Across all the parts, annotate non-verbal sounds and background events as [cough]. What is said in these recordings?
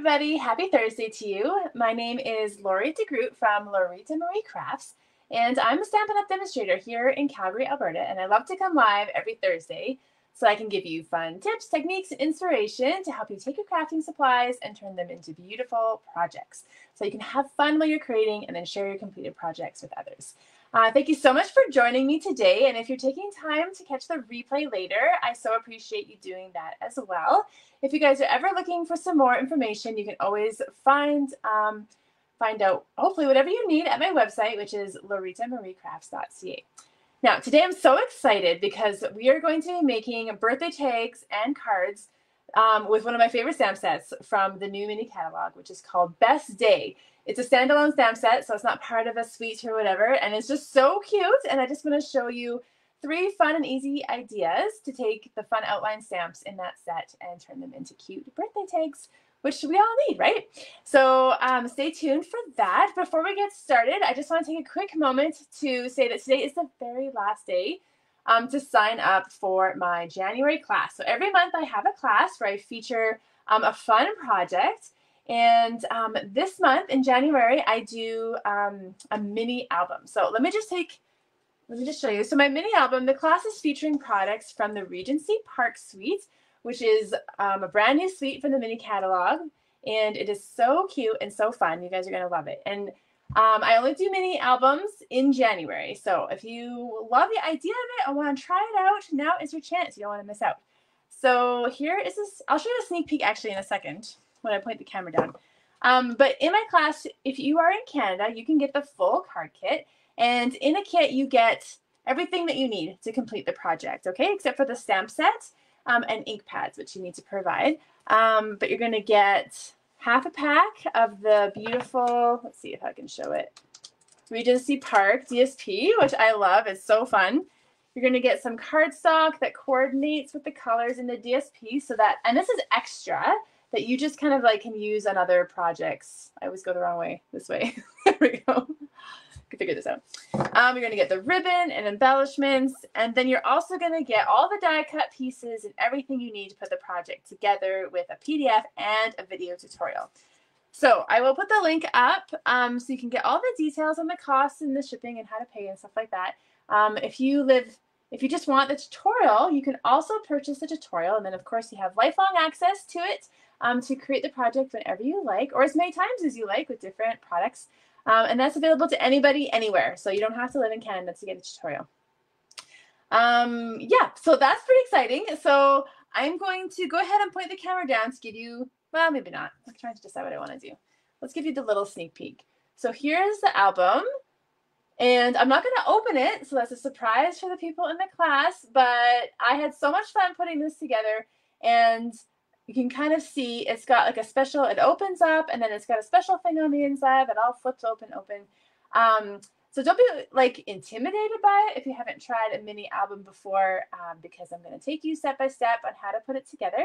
everybody. Happy Thursday to you. My name is Lori DeGroot from Loritamarie Crafts, and I'm a Stampin' Up! demonstrator here in Calgary, Alberta, and I love to come live every Thursday so I can give you fun tips, techniques, and inspiration to help you take your crafting supplies and turn them into beautiful projects. So you can have fun while you're creating and then share your completed projects with others. Uh, thank you so much for joining me today. And if you're taking time to catch the replay later, I so appreciate you doing that as well. If you guys are ever looking for some more information, you can always find um, find out hopefully whatever you need at my website, which is loritamariecrafts.ca. Now, today I'm so excited because we are going to be making birthday tags and cards um, with one of my favorite stamp sets from the new mini catalog, which is called Best Day. It's a standalone stamp set, so it's not part of a suite or whatever, and it's just so cute. And I just want to show you three fun and easy ideas to take the fun outline stamps in that set and turn them into cute birthday tags, which we all need, right? So um, stay tuned for that. Before we get started, I just want to take a quick moment to say that today is the very last day um, to sign up for my January class. So every month I have a class where I feature um, a fun project. And um, this month in January, I do um, a mini album. So let me just take let me just show you. So my mini album, the class is featuring products from the Regency Park Suite, which is um, a brand new suite from the mini catalog. And it is so cute and so fun. You guys are going to love it. And um, I only do mini albums in January. So if you love the idea of it and want to try it out, now is your chance. You don't want to miss out. So here is this. I'll show you a sneak peek actually in a second when I point the camera down. Um, but in my class, if you are in Canada, you can get the full card kit. And in a kit, you get everything that you need to complete the project, okay? Except for the stamp set um, and ink pads, which you need to provide. Um, but you're going to get half a pack of the beautiful, let's see if I can show it, Regency Park DSP, which I love. It's so fun. You're going to get some cardstock that coordinates with the colors in the DSP so that, and this is extra, that you just kind of like can use on other projects. I always go the wrong way, this way. [laughs] there we go can figure this out. Um, you're to get the ribbon and embellishments, and then you're also going to get all the die cut pieces and everything you need to put the project together with a PDF and a video tutorial. So I will put the link up um, so you can get all the details on the costs and the shipping and how to pay and stuff like that. Um, if you live, if you just want the tutorial, you can also purchase the tutorial, and then of course you have lifelong access to it um, to create the project whenever you like, or as many times as you like with different products. Um, and that's available to anybody anywhere. So you don't have to live in Canada to get a tutorial. Um, yeah, so that's pretty exciting. So I'm going to go ahead and point the camera down to give you, well, maybe not. I'm trying to decide what I want to do. Let's give you the little sneak peek. So here's the album. And I'm not going to open it, so that's a surprise for the people in the class. But I had so much fun putting this together. And you can kind of see it's got like a special, it opens up and then it's got a special thing on the inside that all flips open, open. Um, so don't be like intimidated by it if you haven't tried a mini album before, um, because I'm going to take you step by step on how to put it together.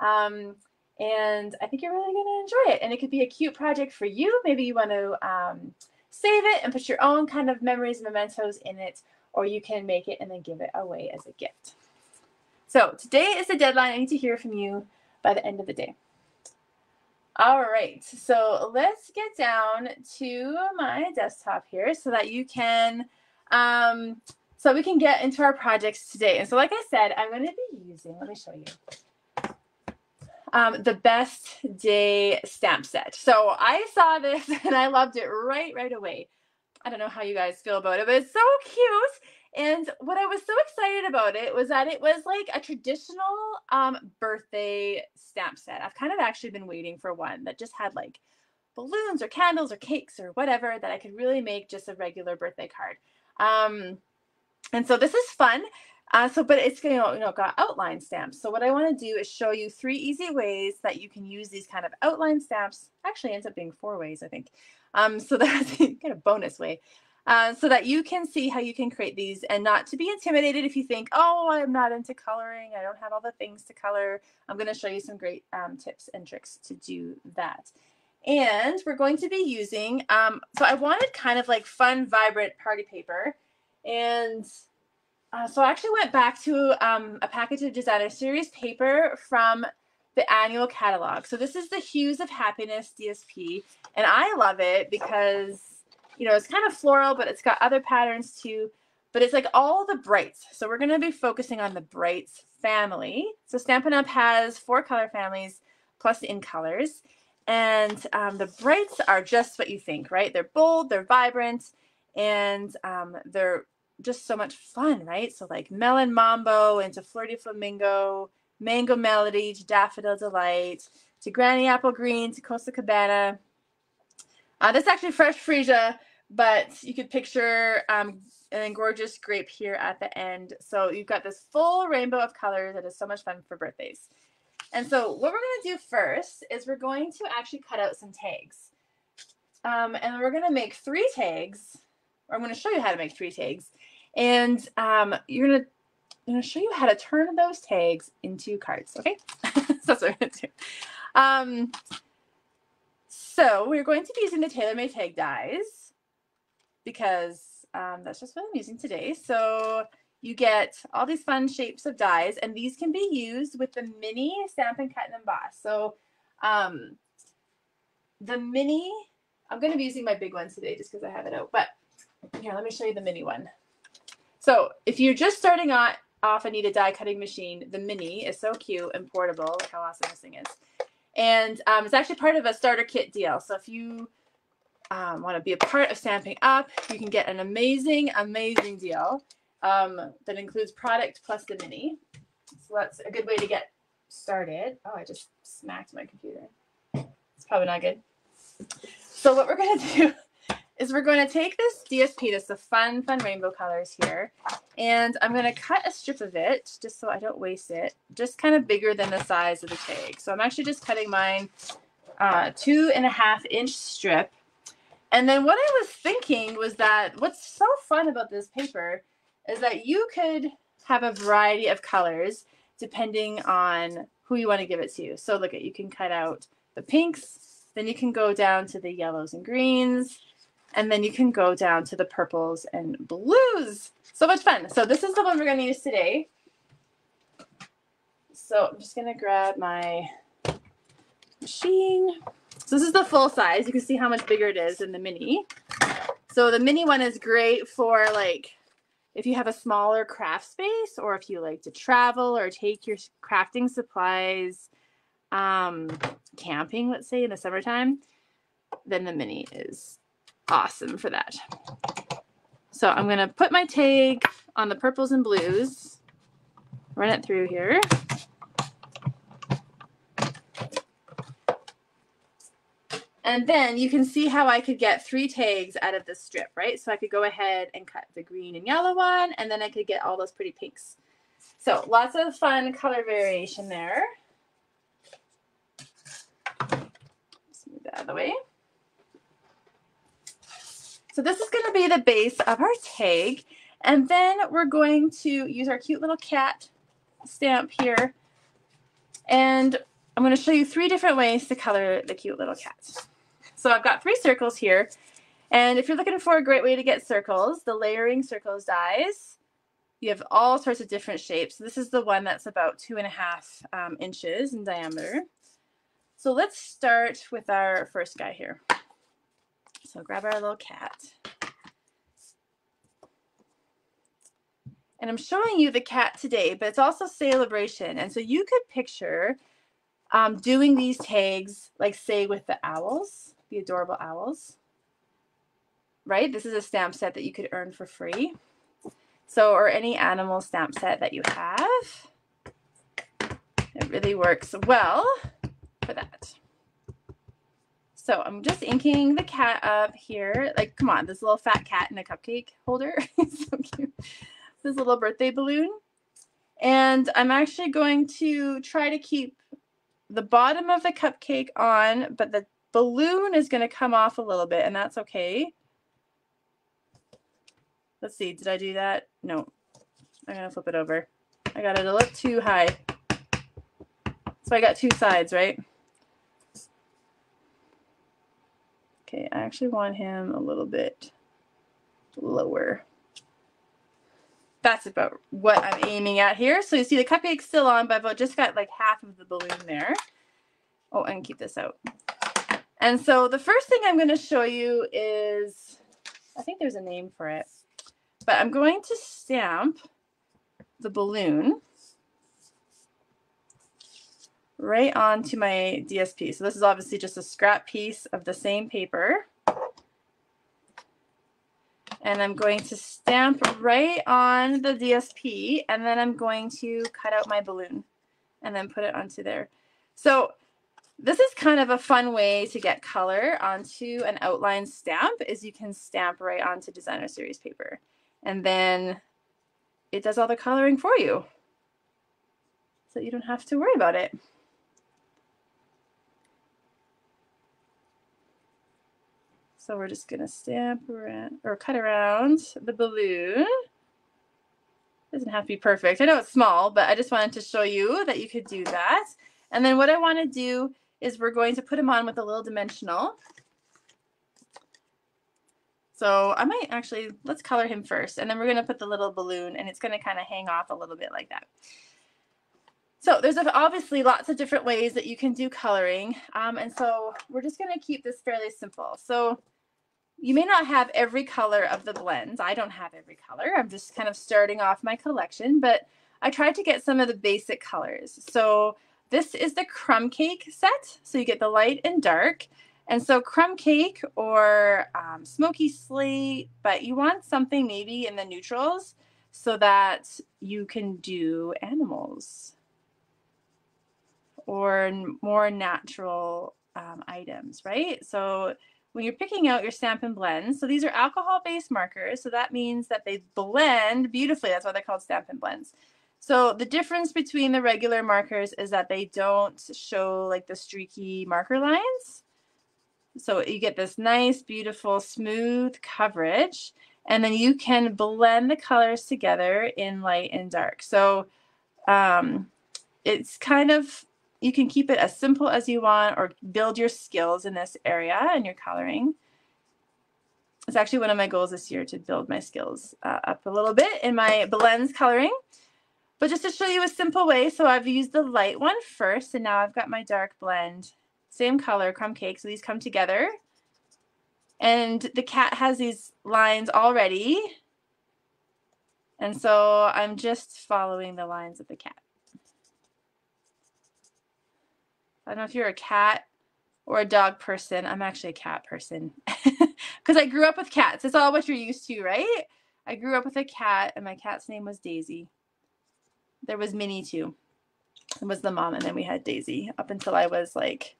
Um, and I think you're really going to enjoy it. And it could be a cute project for you. Maybe you want to um, save it and put your own kind of memories and mementos in it, or you can make it and then give it away as a gift. So today is the deadline. I need to hear from you by the end of the day. All right, so let's get down to my desktop here so that you can, um, so we can get into our projects today. And so like I said, I'm going to be using, let me show you, um, the Best Day stamp set. So I saw this [laughs] and I loved it right, right away. I don't know how you guys feel about it, but it's so cute. And what I was so excited about it was that it was like a traditional um, birthday stamp set. I've kind of actually been waiting for one that just had like balloons or candles or cakes or whatever that I could really make just a regular birthday card. Um, and so this is fun. Uh, so, but it's going to, you know got outline stamps. So what I want to do is show you three easy ways that you can use these kind of outline stamps. Actually, ends up being four ways, I think. Um, so [laughs] that's kind of bonus way uh, so that you can see how you can create these and not to be intimidated if you think, oh, I'm not into coloring. I don't have all the things to color. I'm going to show you some great um, tips and tricks to do that. And we're going to be using, um, so I wanted kind of like fun, vibrant party paper. And uh, so I actually went back to um, a package of designer series paper from the annual catalog. So this is the Hues of Happiness DSP, and I love it because you know it's kind of floral, but it's got other patterns too. But it's like all the brights. So we're going to be focusing on the brights family. So Stampin' Up! has four color families plus in colors. And um, the brights are just what you think, right? They're bold, they're vibrant, and um, they're just so much fun, right? So like Melon Mambo into Flirty Flamingo, Mango Melody to Daffodil Delight to Granny Apple Green to Coastal Cabana. Uh, this is actually fresh freesia, but you could picture um, an gorgeous grape here at the end. So you've got this full rainbow of colors that is so much fun for birthdays. And so what we're going to do first is we're going to actually cut out some tags. Um, and we're going to make three tags. Or I'm going to show you how to make three tags. And um, you're going to I'm going to show you how to turn those tags into cards, okay? so [laughs] that's what I'm going to do. Um, so we're going to be using the Tailor Made tag dies because um, that's just what I'm using today. So you get all these fun shapes of dies, and these can be used with the mini Stampin' Cut and Emboss. So um, the mini, I'm going to be using my big one today just because I have it out. But here, let me show you the mini one. So if you're just starting on, off and need a die cutting machine, the mini is so cute and portable. Look how awesome this thing is. And um, it's actually part of a starter kit deal. So if you um, want to be a part of Stampin' Up, you can get an amazing, amazing deal um, that includes product plus the mini. So that's a good way to get started. Oh, I just smacked my computer. It's probably not good. So what we're going [laughs] to do is we're going to take this DSP, this the fun, fun rainbow colors here, and I'm going to cut a strip of it just so I don't waste it, just kind of bigger than the size of the tag. So I'm actually just cutting mine uh, two and a half inch strip. And then what I was thinking was that what's so fun about this paper is that you could have a variety of colors depending on who you want to give it to. You. So look at, you can cut out the pinks, then you can go down to the yellows and greens, and then you can go down to the purples and blues. So much fun. So this is the one we're going to use today. So I'm just going to grab my machine. So this is the full size. You can see how much bigger it is than the mini. So the mini one is great for like if you have a smaller craft space or if you like to travel or take your crafting supplies um, camping, let's say in the summertime, then the mini is awesome for that. So I'm going to put my tag on the purples and blues, run it through here. And then you can see how I could get three tags out of this strip, right? So I could go ahead and cut the green and yellow one, and then I could get all those pretty pinks. So lots of fun color variation there. Move that out of the way. So this is going to be the base of our tag. And then we're going to use our cute little cat stamp here. And I'm going to show you three different ways to color the cute little cat. So I've got three circles here. And if you're looking for a great way to get circles, the layering circles dies. You have all sorts of different shapes. This is the one that's about two and a half um, inches in diameter. So let's start with our first guy here. So grab our little cat. And I'm showing you the cat today, but it's also celebration. And so you could picture um, doing these tags, like say with the owls the adorable owls. Right? This is a stamp set that you could earn for free. So, or any animal stamp set that you have. It really works well for that. So I'm just inking the cat up here. Like, come on, this little fat cat in a cupcake holder. [laughs] so cute. This little birthday balloon. And I'm actually going to try to keep the bottom of the cupcake on, but the balloon is going to come off a little bit, and that's okay. Let's see, did I do that? No. I'm going to flip it over. I got it a little too high. So I got two sides, right? Okay, I actually want him a little bit lower. that's about what I'm aiming at here. So you see the cupcake's still on, but I've just got like half of the balloon there. Oh, and keep this out. And so the first thing I'm going to show you is, I think there's a name for it, but I'm going to stamp the balloon right onto my DSP. So this is obviously just a scrap piece of the same paper and I'm going to stamp right on the DSP and then I'm going to cut out my balloon and then put it onto there. So this is kind of a fun way to get color onto an outline stamp is you can stamp right onto designer series paper and then it does all the coloring for you so you don't have to worry about it. So we're just to stamp around or cut around the balloon. Doesn't have to be perfect. I know it's small, but I just wanted to show you that you could do that. And then what I want to do is we're going to put him on with a little dimensional. So I might actually, let's color him first. And then we're to put the little balloon and it's to kind of hang off a little bit like that. So there's obviously lots of different ways that you can do coloring. Um, and so we're just to keep this fairly simple. So you may not have every color of the blends. I don't have every color. I'm just kind of starting off my collection, but I tried to get some of the basic colors. So this is the crumb cake set. So you get the light and dark. And so crumb cake or um, smoky slate, but you want something maybe in the neutrals so that you can do animals or more natural um, items, right? So when you're picking out your Stampin' Blends, so these are alcohol-based markers, so that means that they blend beautifully. That's why they're called Stampin' Blends. So the difference between the regular markers is that they don't show like the streaky marker lines. So you get this nice, beautiful, smooth coverage. And then you can blend the colors together in light and dark. So um, it's kind of you can keep it as simple as you want or build your skills in this area and your coloring. It's actually one of my goals this year to build my skills uh, up a little bit in my blends coloring. But just to show you a simple way, so I've used the light one first, and now I've got my dark blend. Same color, crumb cake, so these come together. And the cat has these lines already. And so I'm just following the lines of the cat. I don't know if you're a cat or a dog person. I'm actually a cat person [laughs] because I grew up with cats. It's all what you're used to, right? I grew up with a cat, and my cat's name was Daisy. There was Minnie too. It was the mom, and then we had Daisy up until I was like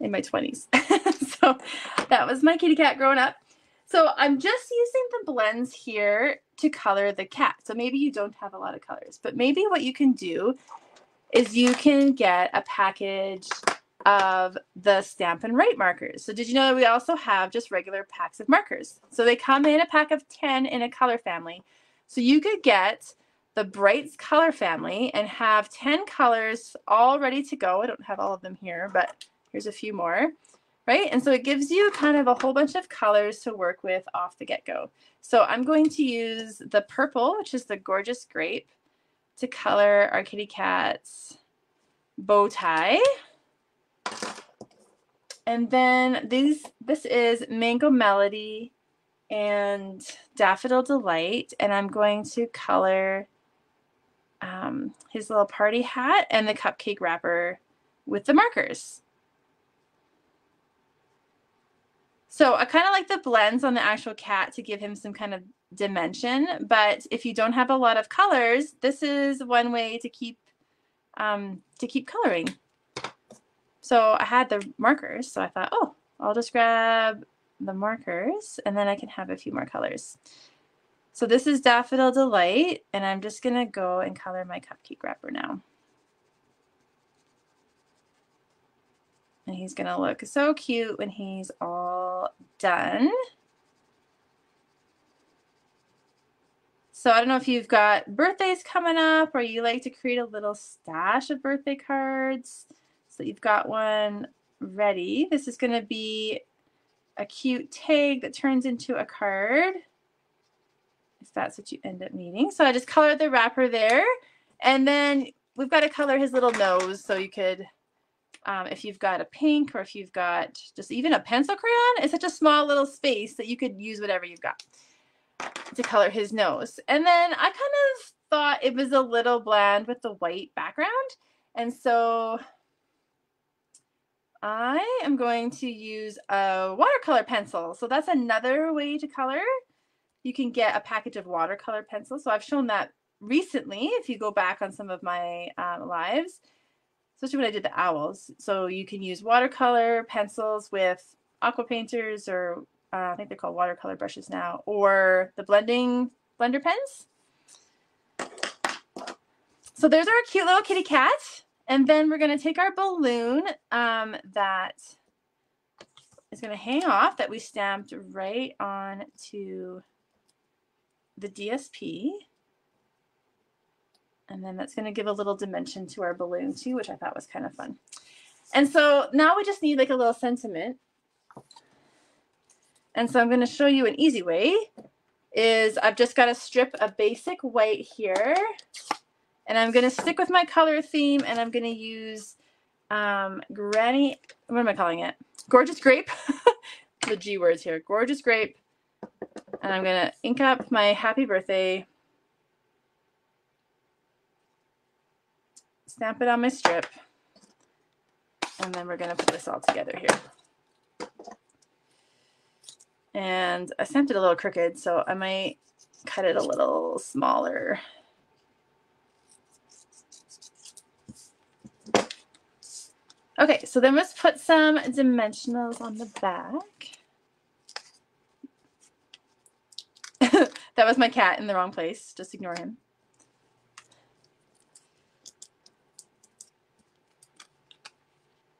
in my 20s. [laughs] so that was my kitty cat growing up. So I'm just using the blends here to color the cat. So maybe you don't have a lot of colors, but maybe what you can do is you can get a package of the Stampin' Write markers. So did you know that we also have just regular packs of markers? So they come in a pack of 10 in a color family. So you could get the Brights color family and have 10 colors all ready to go. I don't have all of them here, but here's a few more, right? And so it gives you kind of a whole bunch of colors to work with off the get-go. So I'm going to use the purple, which is the Gorgeous Grape to color our kitty cat's bow tie. And then these, this is Mango Melody and Daffodil Delight. And I'm going to color um, his little party hat and the cupcake wrapper with the markers. So I kind of like the blends on the actual cat to give him some kind of dimension. But if you don't have a lot of colors, this is one way to keep um, to keep coloring. So I had the markers, so I thought, oh, I'll just grab the markers and then I can have a few more colors. So this is Daffodil Delight, and I'm just to go and color my cupcake wrapper now. And he's to look so cute when he's all done. So I don't know if you've got birthdays coming up or you like to create a little stash of birthday cards. So you've got one ready. This is going to be a cute tag that turns into a card. if that's what you end up needing. So I just colored the wrapper there. And then we've got to color his little nose. So you could, um, if you've got a pink or if you've got just even a pencil crayon, it's such a small little space that you could use whatever you've got to color his nose. And then I kind of thought it was a little bland with the white background. And so I am going to use a watercolor pencil. So that's another way to color. You can get a package of watercolor pencils. So I've shown that recently, if you go back on some of my um, lives, especially when I did the owls. So you can use watercolor pencils with aqua painters or uh, I think they're called watercolor brushes now, or the blending blender pens. So there's our cute little kitty cat. And then we're going to take our balloon um, that is going to hang off that we stamped right on to the DSP. And then that's going to give a little dimension to our balloon too, which I thought was kind of fun. And so now we just need like a little sentiment. And so I'm going to show you an easy way is I've just got a strip of basic white here. And I'm going to stick with my color theme and I'm going to use um, Granny, what am I calling it? Gorgeous Grape. [laughs] the G words here. Gorgeous Grape. And I'm going to ink up my happy birthday. Stamp it on my strip. And then we're going to put this all together here. And I stamped it a little crooked, so I might cut it a little smaller. Okay, so then let's put some dimensionals on the back. [laughs] that was my cat in the wrong place. Just ignore him.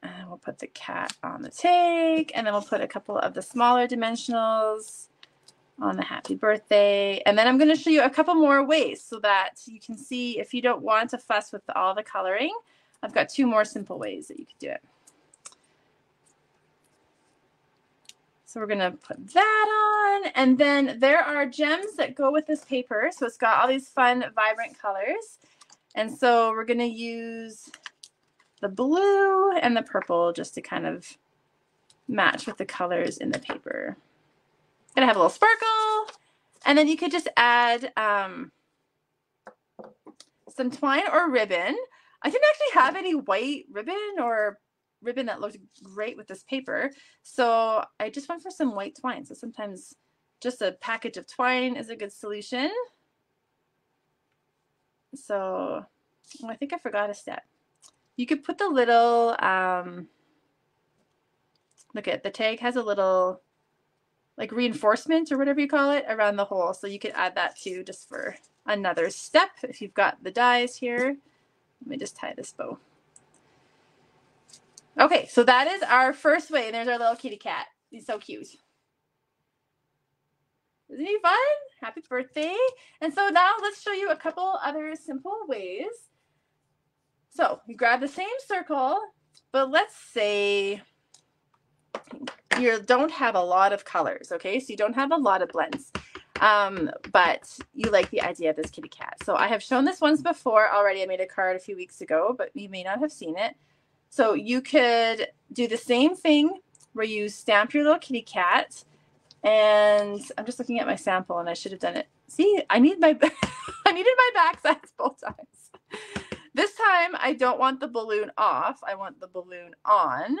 And we'll put the cat on the take, and then we'll put a couple of the smaller dimensionals on the happy birthday. And then I'm going to show you a couple more ways so that you can see if you don't want to fuss with all the coloring, I've got two more simple ways that you could do it. So we're going to put that on. And then there are gems that go with this paper. So it's got all these fun, vibrant colors. And so we're going to use the blue and the purple just to kind of match with the colors in the paper. Gonna have a little sparkle. And then you could just add um, some twine or ribbon. I didn't actually have any white ribbon or ribbon that looked great with this paper. So I just went for some white twine. So sometimes just a package of twine is a good solution. So oh, I think I forgot a step. You could put the little, um, look at the tag has a little like reinforcement or whatever you call it around the hole. So you could add that too just for another step if you've got the dies here. Let me just tie this bow. Okay, so that is our first way. And there's our little kitty cat. He's so cute. Isn't he fun? Happy birthday. And so now let's show you a couple other simple ways. So you grab the same circle, but let's say you don't have a lot of colors, okay? So you don't have a lot of blends, um, but you like the idea of this kitty cat. So I have shown this once before already. I made a card a few weeks ago, but you may not have seen it. So you could do the same thing where you stamp your little kitty cat. And I'm just looking at my sample and I should have done it. See, I need my [laughs] I needed my back sides both times. This time I don't want the balloon off. I want the balloon on.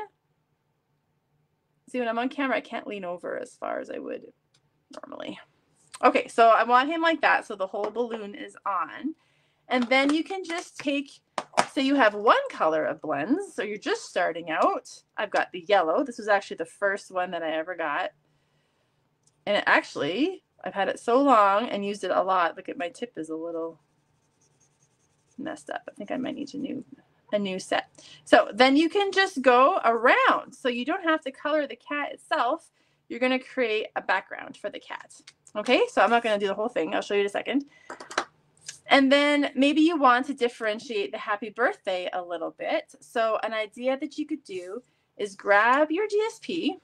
See, when I'm on camera, I can't lean over as far as I would normally. Okay, so I want him like that. So the whole balloon is on. And then you can just take say you have one color of blends. So you're just starting out. I've got the yellow. This was actually the first one that I ever got. And it actually, I've had it so long and used it a lot. Look at my tip is a little messed up. I think I might need a new a new set. So then you can just go around. So you don't have to color the cat itself. You're going to create a background for the cat. Okay, so I'm not going to do the whole thing. I'll show you in a second. And then maybe you want to differentiate the happy birthday a little bit. So an idea that you could do is grab your DSP.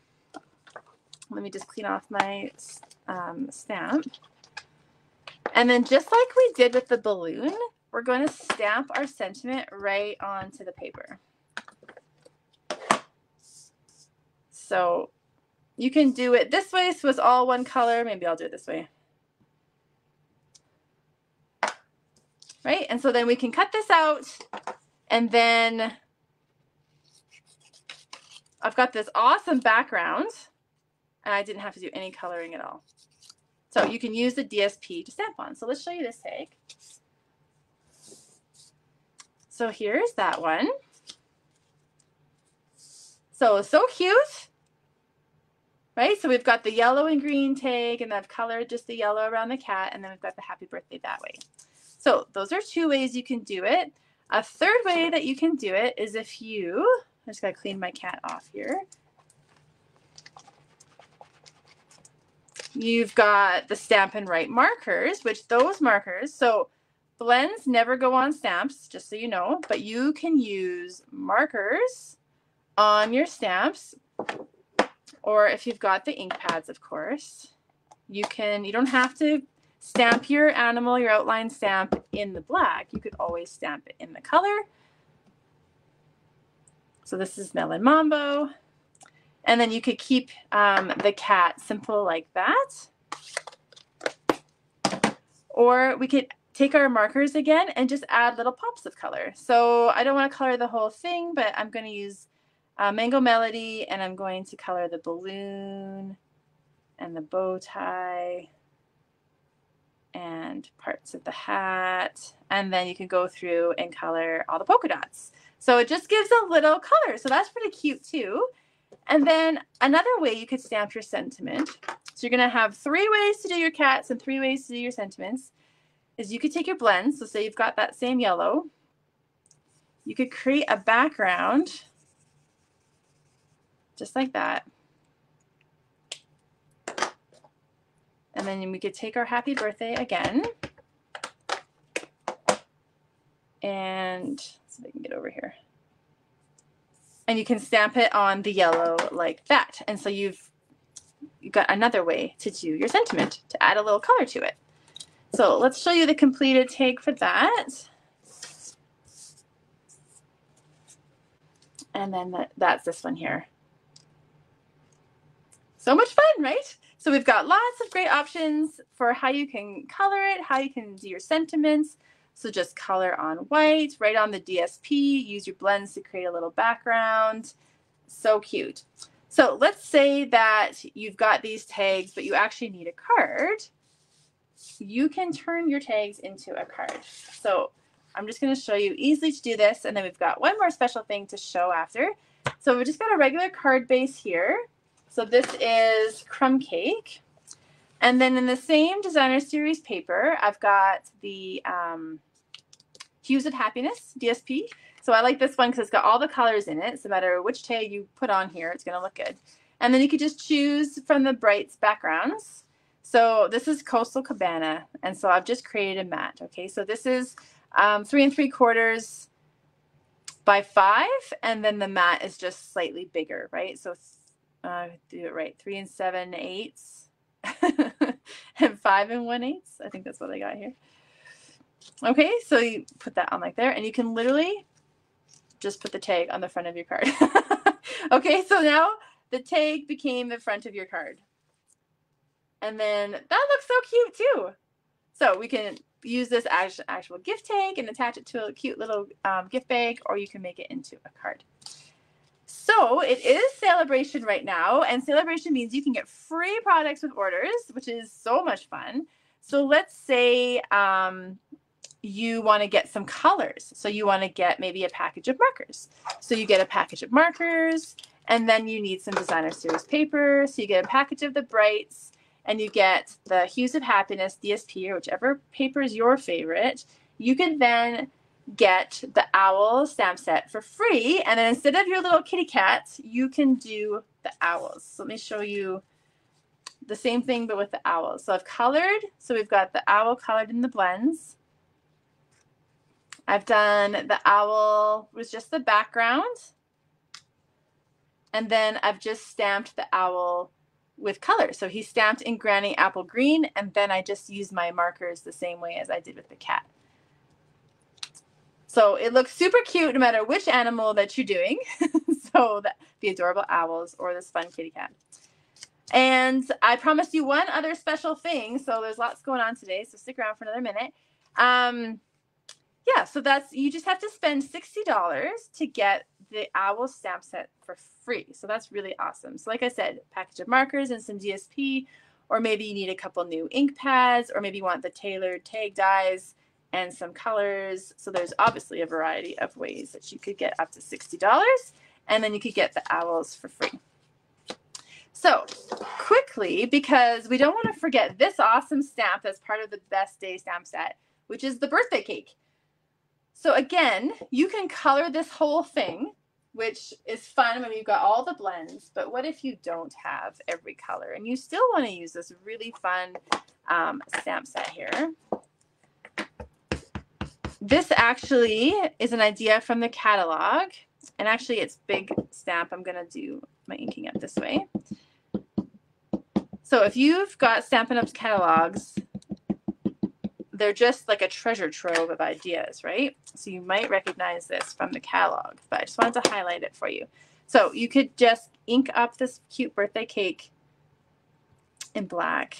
Let me just clean off my um, stamp. And then just like we did with the balloon, we're going to stamp our sentiment right onto the paper. So you can do it this way so it's all one color. Maybe I'll do it this way. Right? And so then we can cut this out and then I've got this awesome background and I didn't have to do any coloring at all. So you can use the DSP to stamp on. So let's show you this tag. So here's that one. So, so cute. Right? So we've got the yellow and green tag and I've colored just the yellow around the cat and then we've got the happy birthday that way. So those are two ways you can do it. A third way that you can do it is if you, I just gotta clean my cat off here. You've got the Stampin' Write markers, which those markers, so blends never go on stamps, just so you know, but you can use markers on your stamps, or if you've got the ink pads, of course, you can, you don't have to stamp your animal, your outline stamp in the black. You could always stamp it in the color. So this is Melon Mambo. And then you could keep um, the cat simple like that. Or we could take our markers again and just add little pops of color. So I don't want to color the whole thing, but I'm going to use uh, Mango Melody and I'm going to color the balloon and the bow tie and parts of the hat. And then you can go through and color all the polka dots. So it just gives a little color. So that's pretty cute too. And then another way you could stamp your sentiment. So you're going to have three ways to do your cats and three ways to do your sentiments. Is you could take your blends. So say you've got that same yellow. You could create a background just like that. And then we could take our happy birthday again. And so I can get over here. And you can stamp it on the yellow like that. And so you've, you've got another way to do your sentiment, to add a little color to it. So let's show you the completed tag for that. And then that, that's this one here. So much fun, right? So we've got lots of great options for how you can color it, how you can do your sentiments. So just color on white, right on the DSP, use your blends to create a little background. So cute. So let's say that you've got these tags, but you actually need a card. You can turn your tags into a card. So I'm just going to show you easily to do this. And then we've got one more special thing to show after. So we've just got a regular card base here. So this is crumb cake. And then in the same designer series paper, I've got the um, Hues of Happiness DSP. So I like this one because it's got all the colors in it. So no matter which tag you put on here, it's going to look good. And then you could just choose from the brights backgrounds. So this is Coastal Cabana. And so I've just created a mat. Okay, so this is um, three and three quarters by five. And then the mat is just slightly bigger, right? So uh, do it right. Three and seven eighths, [laughs] and five and one eighths. I think that's what I got here. Okay, so you put that on like there, and you can literally just put the tag on the front of your card. [laughs] okay, so now the tag became the front of your card. And then that looks so cute too. So we can use this as actual gift tag and attach it to a cute little um, gift bag, or you can make it into a card. So it is celebration right now, and celebration means you can get free products with orders, which is so much fun. So let's say um, you want to get some colors. So you want to get maybe a package of markers. So you get a package of markers, and then you need some designer series paper. So you get a package of the brights, and you get the Hues of Happiness DSP or whichever paper is your favorite. You can then get the owl stamp set for free. And then instead of your little kitty cat, you can do the owls. So let me show you the same thing, but with the owls. So I've colored. So we've got the owl colored in the blends. I've done the owl with just the background. And then I've just stamped the owl with color. So he stamped in Granny Apple Green, and then I just used my markers the same way as I did with the cat. So it looks super cute no matter which animal that you're doing. [laughs] so the adorable owls or this fun kitty cat. And I promised you one other special thing. So there's lots going on today. So stick around for another minute. Um, yeah, so that's you just have to spend $60 to get the owl stamp set for free. So that's really awesome. So like I said, package of markers and some DSP, or maybe you need a couple new ink pads, or maybe you want the tailored tag dies and some colors. So there's obviously a variety of ways that you could get up to $60 and then you could get the owls for free. So quickly, because we don't want to forget this awesome stamp that's part of the best day stamp set, which is the birthday cake. So again, you can color this whole thing, which is fun when you've got all the blends, but what if you don't have every color and you still want to use this really fun um, stamp set here? This actually is an idea from the catalog, and actually it's big stamp. I'm going to do my inking up this way. So if you've got Stampin' Up's catalogs, they're just like a treasure trove of ideas, right? So you might recognize this from the catalog, but I just wanted to highlight it for you. So you could just ink up this cute birthday cake in black.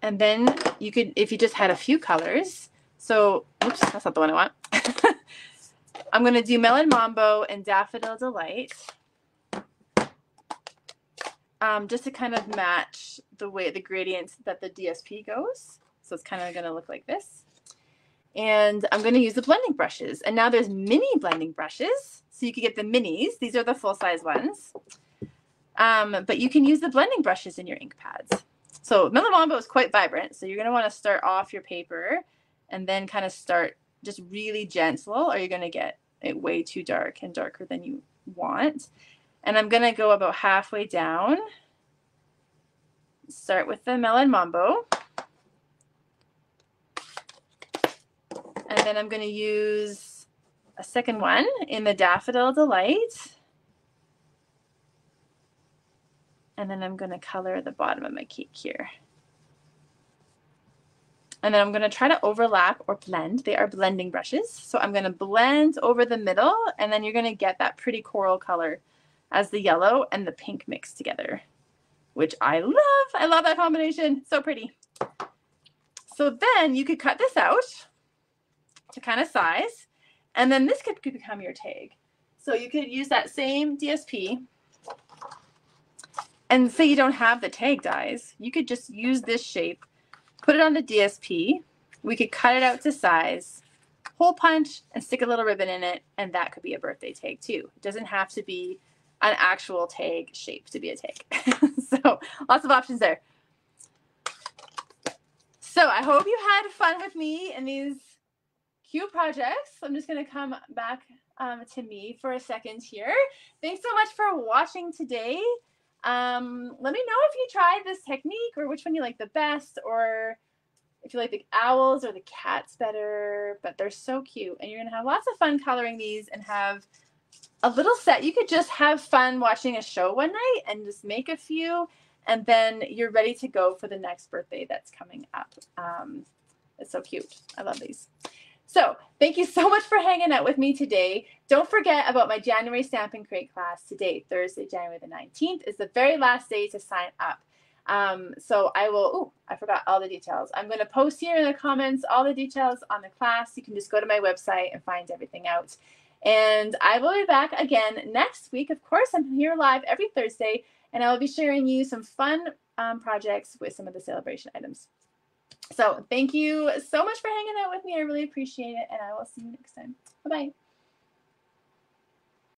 And then you could, if you just had a few colors, so, oops, that's not the one I want. [laughs] I'm going to do Melon Mambo and Daffodil Delight um, just to kind of match the way the gradient that the DSP goes. So it's kind of going to look like this. And I'm going to use the blending brushes. And now there's mini blending brushes. So you can get the minis. These are the full-size ones. Um, but you can use the blending brushes in your ink pads. So Melon Mambo is quite vibrant. So you're going to want to start off your paper and then kind of start just really gentle or you're going to get it way too dark and darker than you want. And I'm going to go about halfway down. Start with the Melon Mambo. And then I'm going to use a second one in the Daffodil Delight. And then I'm going to color the bottom of my cake here. And then I'm going to try to overlap or blend. They are blending brushes. So I'm going to blend over the middle and then you're going to get that pretty coral color as the yellow and the pink mixed together, which I love. I love that combination. So pretty. So then you could cut this out to kind of size, and then this could, could become your tag. So you could use that same DSP and say you don't have the tag dies, you could just use this shape, put it on the DSP. We could cut it out to size, hole punch, and stick a little ribbon in it, and that could be a birthday tag too. It doesn't have to be an actual tag shape to be a tag. [laughs] so lots of options there. So I hope you had fun with me in these cute projects. I'm just going to come back um, to me for a second here. Thanks so much for watching today. Um, let me know if you tried this technique or which one you like the best or if you like the owls or the cats better, but they're so cute and you're going to have lots of fun coloring these and have a little set. You could just have fun watching a show one night and just make a few, and then you're ready to go for the next birthday that's coming up. Um, it's so cute. I love these. So thank you so much for hanging out with me today. Don't forget about my January Stamp and Create class today, Thursday, January the 19th, is the very last day to sign up. Um, so I will, oh, I forgot all the details. I'm going to post here in the comments all the details on the class. You can just go to my website and find everything out. And I will be back again next week. Of course, I'm here live every Thursday, and I will be sharing you some fun um, projects with some of the celebration items. So thank you so much for hanging out with me. I really appreciate it, and I will see you next time. Bye-bye.